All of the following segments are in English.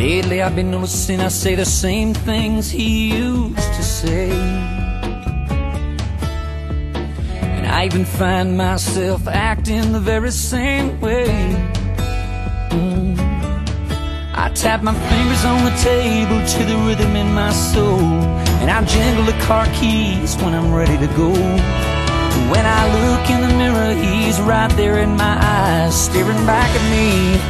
Lately I've been noticing I say the same things he used to say. And I even find myself acting the very same way. Mm. I tap my fingers on the table to the rhythm in my soul. And I jingle the car keys when I'm ready to go. When I look in the mirror, he's right there in my eyes Staring back at me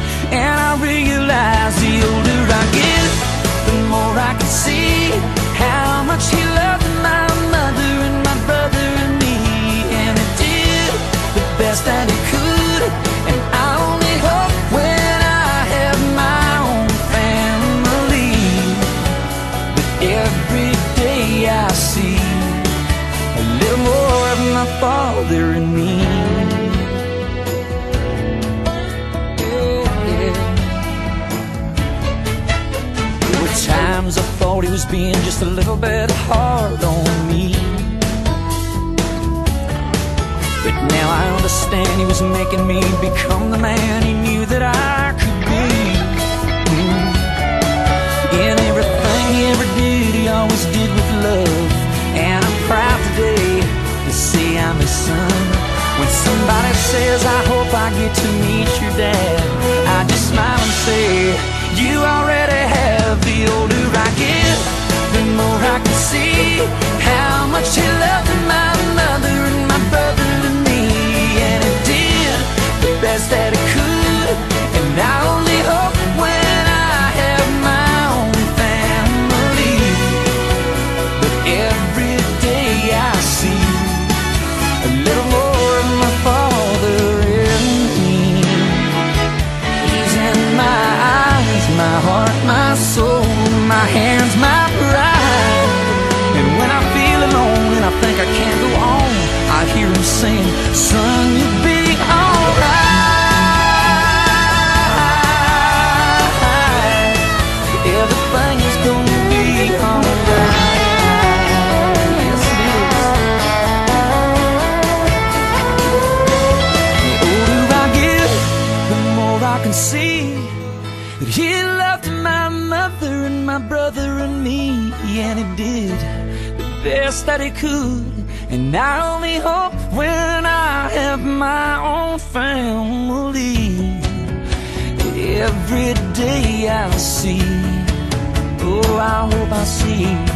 my father and me. Oh, there were times I thought he was being just a little bit hard on me. But now I understand he was making me become the man When somebody says, I hope I get to meet your dad I just smile and say, you already have The older I get, the more I can see How much he loved can see That he loved my mother and my brother and me And he did the best that he could. And I only hope when I have my own family Every day I'll see Oh, I hope I see